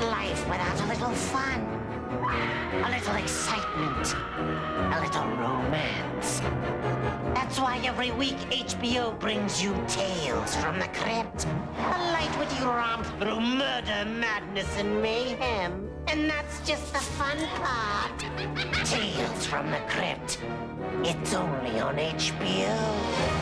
life without a little fun? A little excitement? A little romance? That's why every week HBO brings you Tales from the Crypt. A light-witty romp through murder, madness, and mayhem. And that's just the fun part. Tales from the Crypt. It's only on HBO.